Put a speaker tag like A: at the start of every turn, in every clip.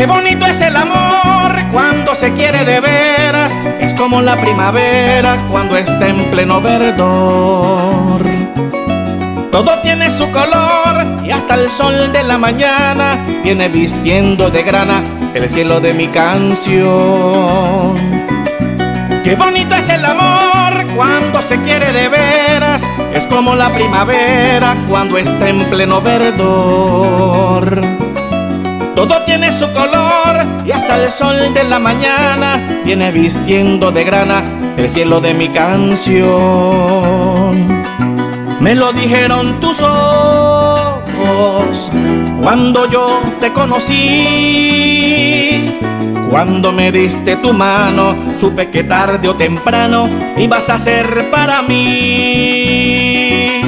A: Qué bonito es el amor cuando se quiere de veras, es como la primavera cuando está en pleno verdor. Todo tiene su color y hasta el sol de la mañana viene vistiendo de grana el cielo de mi canción. Qué bonito es el amor cuando se quiere de veras, es como la primavera cuando está en pleno verdor. Todo tiene su color y hasta el sol de la mañana viene vistiendo de grana el cielo de mi canción. Me lo dijeron tus ojos cuando yo te conocí. Cuando me diste tu mano, supe que tarde o temprano ibas a ser para mí.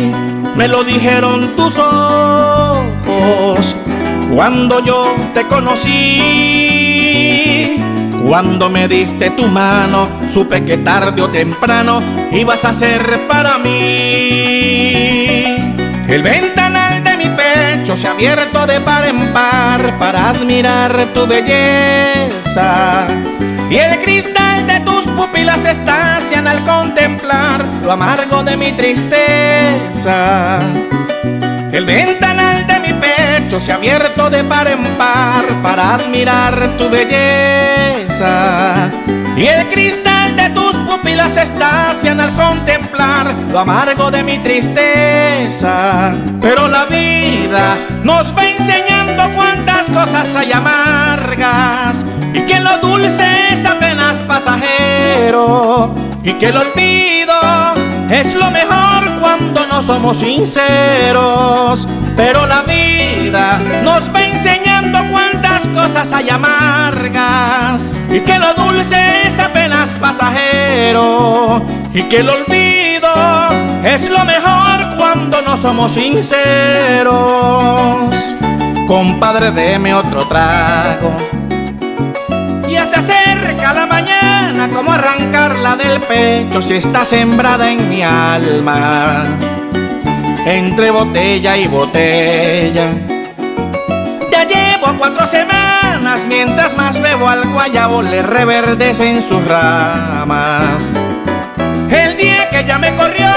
A: Me lo dijeron tus ojos cuando yo te conocí. Cuando me diste tu mano, supe que tarde o temprano ibas a ser para mí. El ventanal de mi pecho se ha abierto de par en par para admirar tu belleza. Y el cristal de tus pupilas estacian al contemplar lo amargo de mi tristeza. El ventanal se ha abierto de par en par para admirar tu belleza. Y el cristal de tus pupilas estacian al contemplar lo amargo de mi tristeza. Pero la vida nos va enseñando cuántas cosas hay amargas y que lo dulce es apenas pasajero y que el olvido es lo mejor cuando no somos sinceros. Pero la vida nos va enseñando cuántas cosas hay amargas y que lo dulce es apenas pasajero y que el olvido es lo mejor cuando no somos sinceros. Compadre, deme otro trago. Ya se acerca la mañana, como arrancarla del pecho si está sembrada en mi alma entre botella y botella. Llevo cuatro semanas, mientras más bebo al guayabo le reverdecen sus ramas. El día que ya me corrió,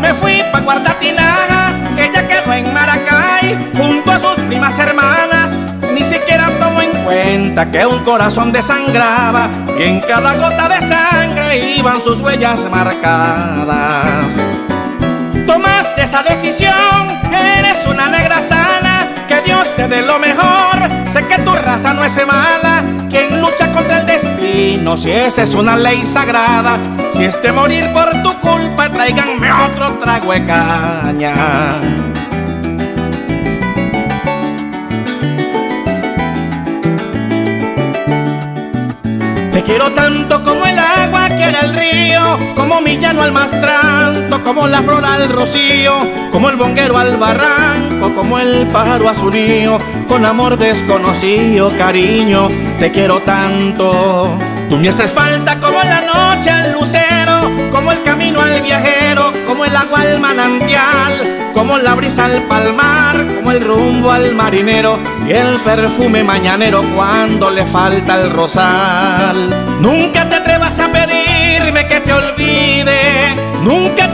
A: me fui pa' Guardatinaga, que ya quedó en Maracay, junto a sus primas hermanas. Ni siquiera tomó en cuenta que un corazón desangraba y en cada gota de sangre iban sus huellas marcadas tomaste esa decisión, eres una negra sana, que Dios te dé lo mejor. Sé que tu raza no es mala, quien lucha contra el destino, si esa es una ley sagrada. Si es de morir por tu culpa, tráiganme otro trago de caña. Te quiero tanto como el agua quiere el río, como mi llano al mastranto, como la flor al rocío, como el bonguero al barranco, como el pájaro a su nido, con amor desconocido, cariño, te quiero tanto. Tú me haces falta como la noche al lucero, como el camino al viajero, como el agua al manantial, como la brisa al palmar, como el rumbo al marinero y el perfume mañanero cuando le falta el rosal. Nunca te atrevas a pedirme que te olvide, nunca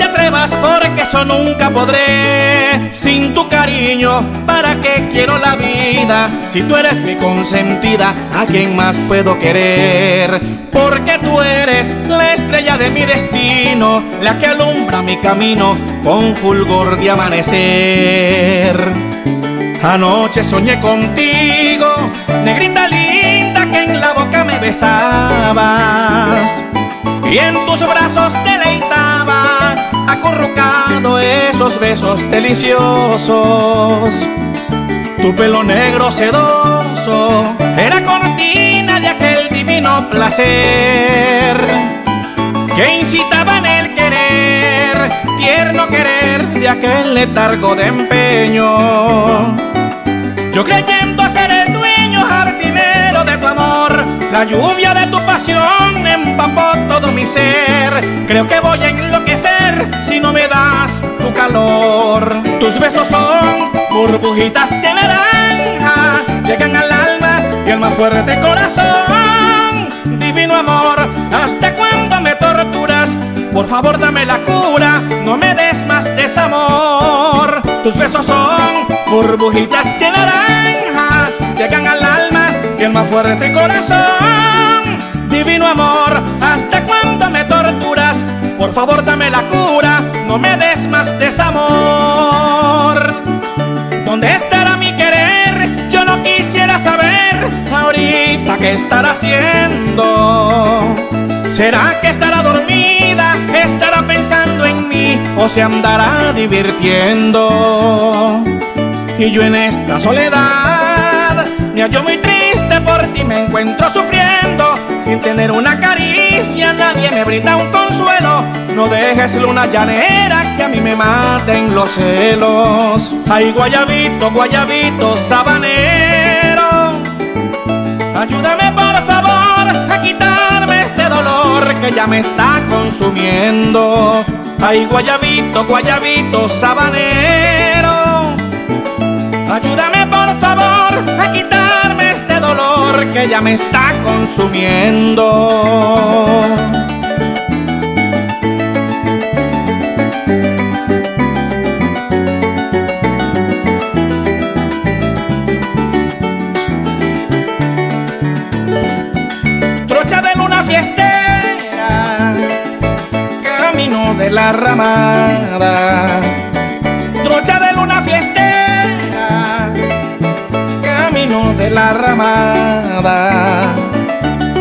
A: nunca podré. Sin tu cariño, ¿para qué quiero la vida? Si tú eres mi consentida, ¿a quién más puedo querer? Porque tú eres la estrella de mi destino, la que alumbra mi camino con fulgor de amanecer. Anoche soñé contigo, negrita linda que en la boca me besabas y en tus brazos deleitaba, esos besos deliciosos. Tu pelo negro sedoso era cortina de aquel divino placer que incitaba en el querer, tierno querer de aquel letargo de empeño. Yo creyendo ser la lluvia de tu pasión empapó todo mi ser. Creo que voy a enloquecer si no me das tu calor. Tus besos son burbujitas de naranja, llegan al alma y el más fuerte corazón, divino amor, ¿hasta cuándo me torturas? Por favor dame la cura, no me des más desamor. Tus besos son burbujitas de naranja, el más fuerte corazón. Divino amor, ¿hasta cuándo me torturas? Por favor dame la cura, no me des más desamor. ¿Dónde estará mi querer? Yo no quisiera saber ahorita qué estará haciendo. ¿Será que estará dormida? ¿Estará pensando en mí? ¿O se andará divirtiendo? Y yo en esta soledad me hallo muy triste por ti, me encuentro sufriendo sin tener una caricia, nadie me brinda un consuelo. No dejes luna llanera que a mí me maten los celos. Ay, guayabito, guayabito, sabanero. Ayúdame por favor a quitarme este dolor que ya me está consumiendo. Ay, guayabito, guayabito, sabanero. Ayúdame por favor a quitarme dolor que ya me está consumiendo. Trocha de luna fiestera, camino de la ramada. De la ramada.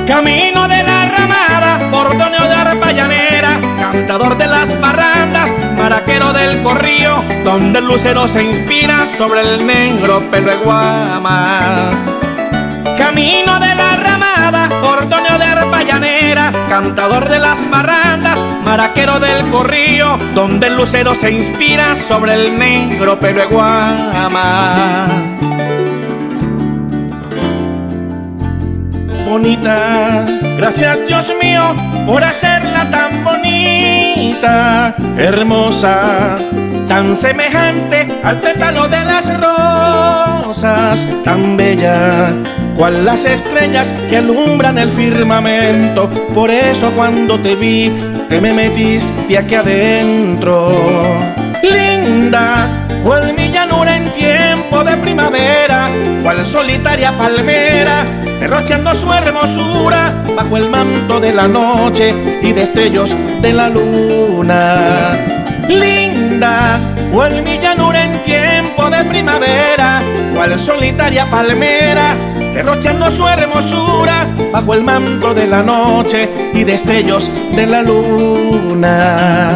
A: Camino de la ramada, portoneo de arpa llanera, cantador de las barrandas, maraquero del corrío, donde el lucero se inspira sobre el negro pelo de guama. Camino de la ramada, portoneo de arpa llanera, cantador de las barrandas, maraquero del corrío, donde el lucero se inspira sobre el negro pelo guama. Bonita. Gracias Dios mío por hacerla tan bonita, hermosa, tan semejante al pétalo de las rosas, tan bella, cual las estrellas que alumbran el firmamento. Por eso cuando te vi, te me metiste aquí adentro. Linda, cual mi llanura en tiempo de primavera, cual solitaria palmera derrochando su hermosura bajo el manto de la noche y destellos de la luna. Linda, cual mi llanura en tiempo de primavera, cual solitaria palmera, derrochando su hermosura bajo el manto de la noche y destellos de la luna.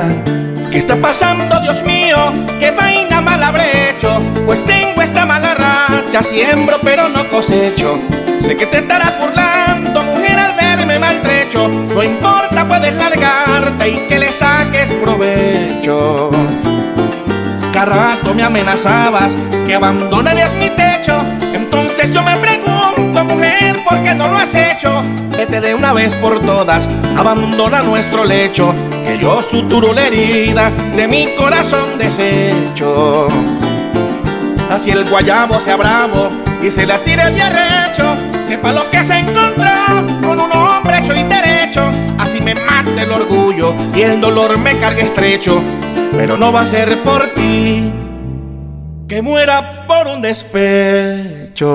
A: ¿Qué está pasando, Dios mío? ¿Qué vaina mal habré hecho? Pues tengo esta mala racha, siembro pero no cosecho. Sé que te estarás burlando, mujer, al verme maltrecho. No importa, puedes largarte y que le saques provecho. Cada rato me amenazabas que abandonarías mi techo. Entonces yo me pregunto, mujer, ¿por qué no lo has hecho? Vete de una vez por todas, abandona nuestro lecho. Que yo suturo la herida de mi corazón deshecho. Así el guayabo sea bravo y se la tire de arrecho. Sepa lo que se encontró con un hombre hecho y derecho. Así me mate el orgullo y el dolor me cargue estrecho. Pero no va a ser por ti que muera por un despecho.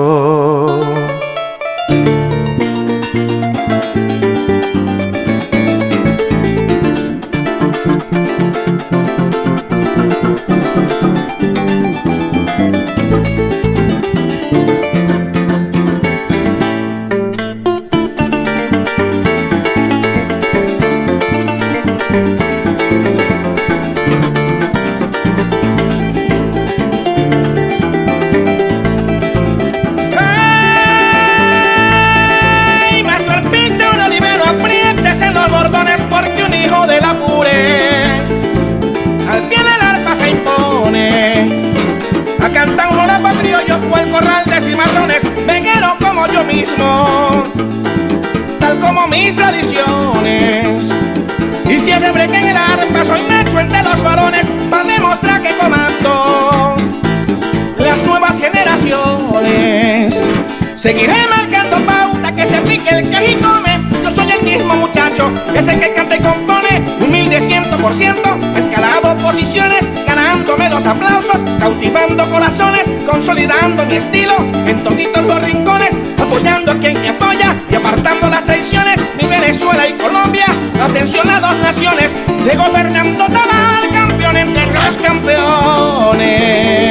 A: mismo, tal como mis tradiciones. Y si siempre que en el arpa soy macho entre los varones, para demostrar que comando las nuevas generaciones. Seguiré marcando pauta que se pique el que y come. Yo soy el mismo muchacho, ese que canta y compone, humilde ciento por ciento, escalado posiciones, ganándome los aplausos, cautivando corazones consolidando mi estilo, en toditos los rincones, apoyando a quien me apoya y apartando las traiciones, mi Venezuela y Colombia, atención a dos naciones, de Fernando Tabar, campeón entre los campeones.